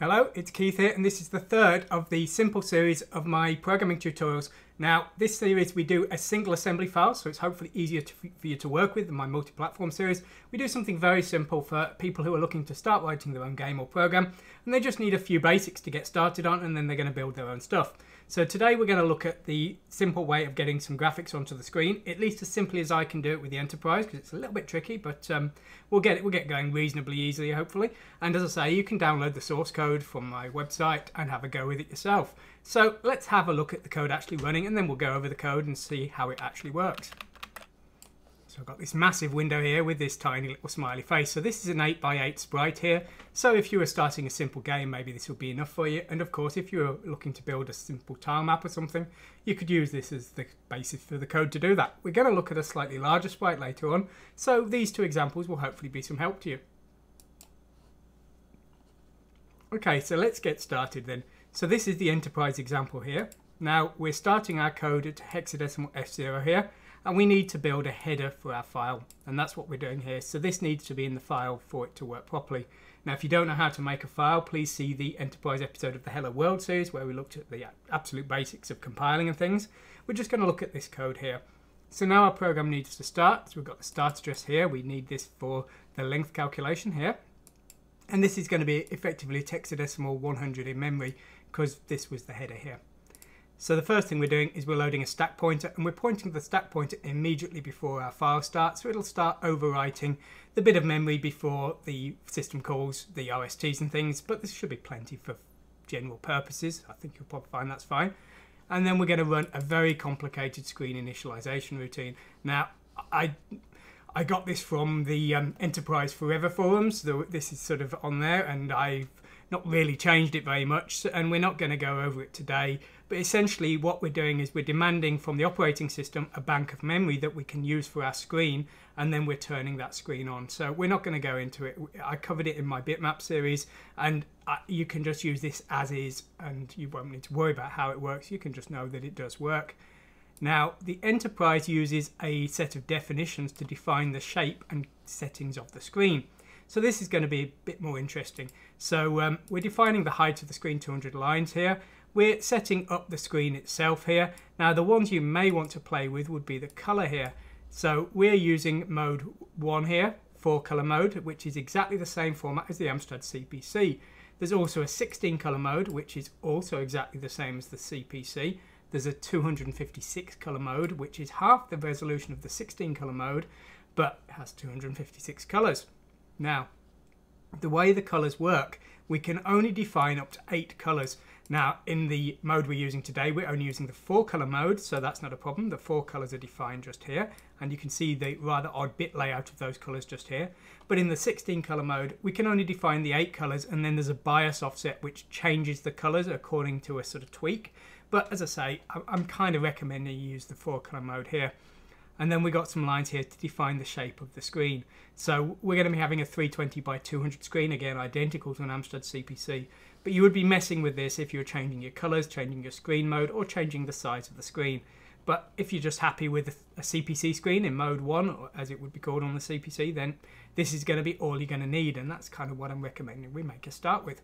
Hello, it's Keith here, and this is the third of the simple series of my programming tutorials. Now, this series we do a single assembly file, so it's hopefully easier to, for you to work with than my multi-platform series. We do something very simple for people who are looking to start writing their own game or program, and they just need a few basics to get started on, and then they're going to build their own stuff. So today we're going to look at the simple way of getting some graphics onto the screen, at least as simply as I can do it with the Enterprise, because it's a little bit tricky, but um, we'll get it. We'll get going reasonably easily, hopefully. And as I say, you can download the source code from my website and have a go with it yourself. So let's have a look at the code actually running, and then we'll go over the code and see how it actually works. I've got this massive window here with this tiny little smiley face. So this is an 8 by 8 sprite here. So if you were starting a simple game, maybe this would be enough for you. And of course, if you were looking to build a simple tile map or something, you could use this as the basis for the code to do that. We're going to look at a slightly larger sprite later on. So these two examples will hopefully be some help to you. Okay, so let's get started then. So this is the enterprise example here. Now we're starting our code at hexadecimal F0 here and we need to build a header for our file and that's what we're doing here. So this needs to be in the file for it to work properly. Now if you don't know how to make a file please see the enterprise episode of the hello world series where we looked at the absolute basics of compiling and things. We're just going to look at this code here. So now our program needs to start. So we've got the start address here. We need this for the length calculation here. And this is going to be effectively hexadecimal 100 in memory because this was the header here so the first thing we're doing is we're loading a stack pointer and we're pointing the stack pointer immediately before our file starts. So it'll start overwriting the bit of memory before the system calls the RSTs and things, but this should be plenty for general purposes. I think you'll probably find that's fine. And then we're going to run a very complicated screen initialization routine. Now, I I got this from the um, Enterprise Forever forums. This is sort of on there, and I've not really changed it very much, and we're not going to go over it today. But essentially, what we're doing is we're demanding from the operating system a bank of memory that we can use for our screen, and then we're turning that screen on. So we're not going to go into it. I covered it in my bitmap series, and you can just use this as is, and you won't need to worry about how it works. You can just know that it does work. Now, the enterprise uses a set of definitions to define the shape and settings of the screen. So this is going to be a bit more interesting. So um, we're defining the height of the screen 200 lines here. We're setting up the screen itself here. Now the ones you may want to play with would be the color here. So we're using mode 1 here, 4 color mode, which is exactly the same format as the Amstrad CPC. There's also a 16 color mode, which is also exactly the same as the CPC. There's a 256 color mode, which is half the resolution of the 16 color mode, but has 256 colors. Now, the way the colors work, we can only define up to eight colors. Now, in the mode we're using today, we're only using the four color mode, so that's not a problem. The four colors are defined just here, and you can see the rather odd bit layout of those colors just here. But in the 16 color mode, we can only define the eight colors, and then there's a bias offset which changes the colors according to a sort of tweak. But as I say, I'm kind of recommending you use the four color mode here. And then we got some lines here to define the shape of the screen. So we're going to be having a 320 by 200 screen, again identical to an Amstrad CPC. But you would be messing with this if you were changing your colors, changing your screen mode, or changing the size of the screen. But if you're just happy with a CPC screen in mode 1, or as it would be called on the CPC, then this is going to be all you're going to need, and that's kind of what I'm recommending we make a start with.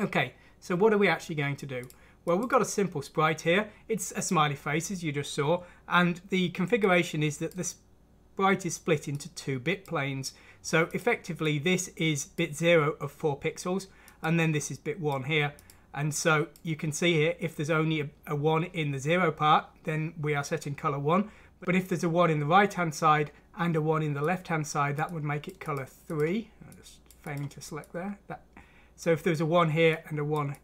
Okay, so what are we actually going to do? Well, we've got a simple sprite here. It's a smiley face, as you just saw, and the configuration is that the sprite is split into two bit planes. So effectively, this is bit 0 of 4 pixels, and then this is bit 1 here. And so you can see here, if there's only a, a 1 in the 0 part, then we are setting color 1. But if there's a 1 in the right-hand side and a 1 in the left-hand side, that would make it color 3. I'm just failing to select there. That, so if there's a 1 here and a 1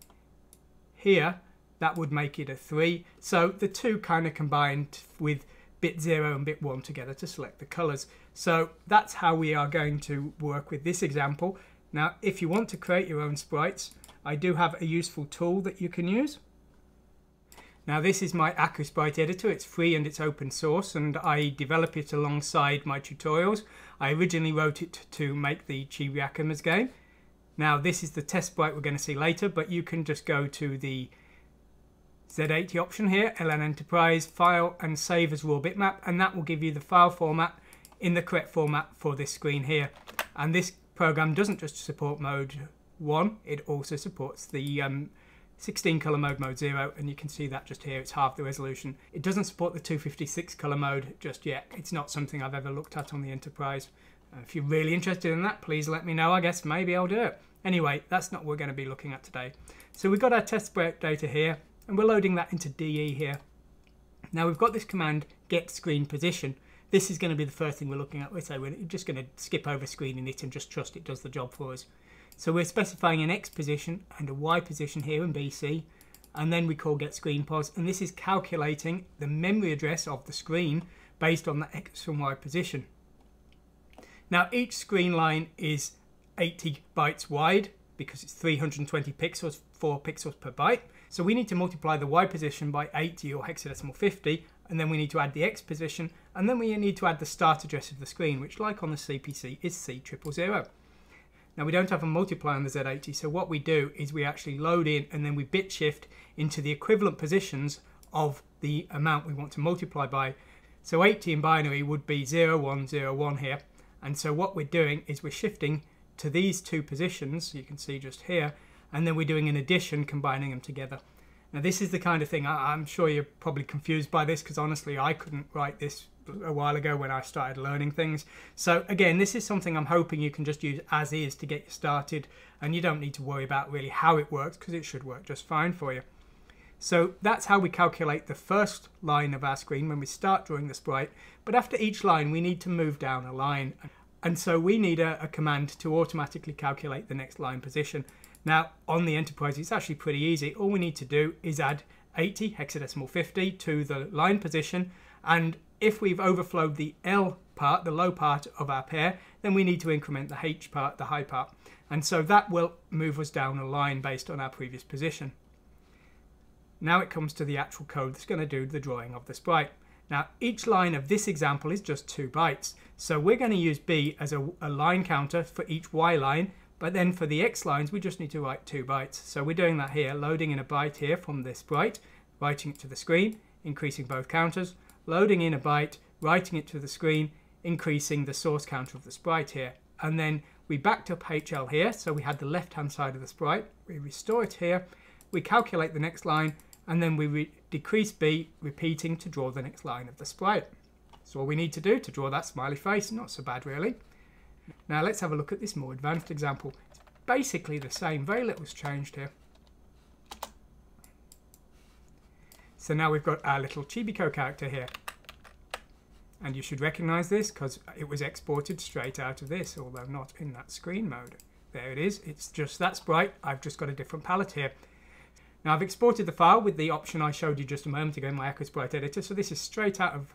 here, that would make it a 3. So the two kind of combined with bit 0 and bit 1 together to select the colours. So that's how we are going to work with this example. Now if you want to create your own sprites, I do have a useful tool that you can use. Now this is my AkuSprite editor, it's free and it's open source and I develop it alongside my tutorials. I originally wrote it to make the Chibi Akumas game. Now this is the test sprite we're going to see later, but you can just go to the Z80 option here, Elan Enterprise, File and Save as Raw Bitmap, and that will give you the file format in the correct format for this screen here. And this program doesn't just support mode 1, it also supports the um, 16 color mode, mode 0, and you can see that just here, it's half the resolution. It doesn't support the 256 color mode just yet. It's not something I've ever looked at on the Enterprise. Uh, if you're really interested in that, please let me know. I guess maybe I'll do it. Anyway, that's not what we're going to be looking at today. So we've got our test sprite data here, and we're loading that into DE here. Now we've got this command, get screen position. This is going to be the first thing we're looking at. Say we're just going to skip over screen init and just trust it does the job for us. So we're specifying an X position and a Y position here in BC, and then we call get screen pos, and this is calculating the memory address of the screen based on the X and Y position. Now each screen line is 80 bytes wide because it's 320 pixels, 4 pixels per byte. So we need to multiply the Y position by 80 or hexadecimal 50 and then we need to add the X position and then we need to add the start address of the screen which like on the CPC is C000. Now we don't have a multiplier on the Z80 so what we do is we actually load in and then we bit shift into the equivalent positions of the amount we want to multiply by. So 80 in binary would be 0101 here and so what we're doing is we're shifting to these two positions, you can see just here, and then we're doing an addition combining them together. Now this is the kind of thing, I, am sure you're probably confused by this because honestly I couldn't write this a while ago when I started learning things. So again, this is something I'm hoping you can just use as is to get you started and you don't need to worry about really how it works because it should work just fine for you. So that's how we calculate the first line of our screen when we start drawing the sprite. But after each line, we need to move down a line. And so we need a, a command to automatically calculate the next line position. Now, on the Enterprise, it's actually pretty easy. All we need to do is add 80 hexadecimal 50 to the line position. And if we've overflowed the L part, the low part of our pair, then we need to increment the H part, the high part. And so that will move us down a line based on our previous position. Now it comes to the actual code that's going to do the drawing of the sprite. Now each line of this example is just two bytes. So we're going to use B as a, a, line counter for each Y line, but then for the X lines we just need to write two bytes. So we're doing that here, loading in a byte here from this sprite, writing it to the screen, increasing both counters, loading in a byte, writing it to the screen, increasing the source counter of the sprite here. And then we backed up HL here, so we had the left hand side of the sprite. We restore it here, we calculate the next line, and then we decrease B, repeating to draw the next line of the sprite. So all we need to do to draw that smiley face, not so bad really. Now let's have a look at this more advanced example. It's basically the same, very little's changed here. So now we've got our little Chibiko character here. And you should recognize this because it was exported straight out of this, although not in that screen mode. There it is, it's just that sprite, I've just got a different palette here. Now I've exported the file with the option I showed you just a moment ago in my Sprite editor. So this is straight out of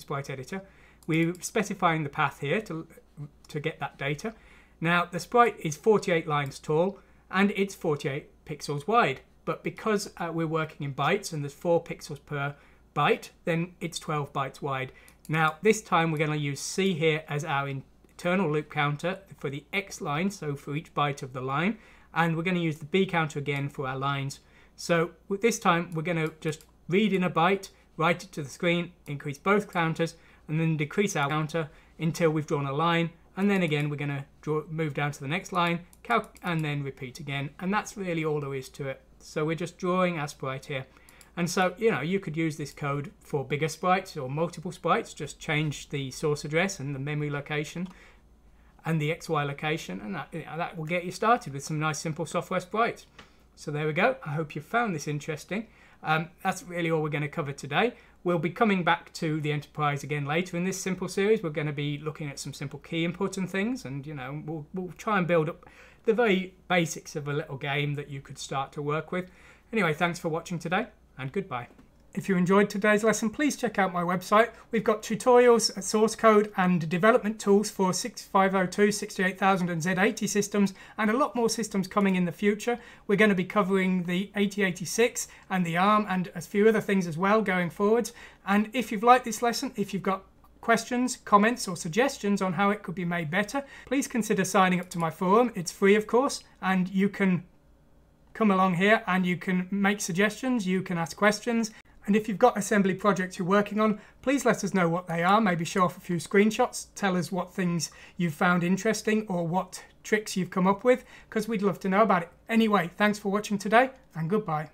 Sprite editor. We're specifying the path here to, to get that data. Now the sprite is 48 lines tall and it's 48 pixels wide. But because uh, we're working in bytes and there's 4 pixels per byte, then it's 12 bytes wide. Now this time we're going to use C here as our internal loop counter for the X line, so for each byte of the line. And we're going to use the B counter again for our lines so this time, we're going to just read in a byte, write it to the screen, increase both counters, and then decrease our counter until we've drawn a line. And then again, we're going to draw, move down to the next line, and then repeat again. And that's really all there is to it. So we're just drawing our sprite here. And so, you know, you could use this code for bigger sprites or multiple sprites, just change the source address and the memory location and the XY location, and that, you know, that will get you started with some nice simple software sprites. So there we go. I hope you found this interesting. Um, that's really all we're going to cover today. We'll be coming back to the enterprise again later in this simple series. We're going to be looking at some simple key input and things, and you know we'll, we'll try and build up the very basics of a little game that you could start to work with. Anyway, thanks for watching today, and goodbye. If you enjoyed today's lesson, please check out my website. We've got tutorials, uh, source code and development tools for 6502, 68000 and Z80 systems and a lot more systems coming in the future. We're going to be covering the 8086 and the ARM and a few other things as well going forwards. And if you've liked this lesson, if you've got questions, comments or suggestions on how it could be made better, please consider signing up to my forum. It's free of course and you can come along here and you can make suggestions, you can ask questions And if you've got assembly projects you're working on, please let us know what they are. Maybe show off a few screenshots, tell us what things you've found interesting or what tricks you've come up with, because we'd love to know about it. Anyway, thanks for watching today and goodbye.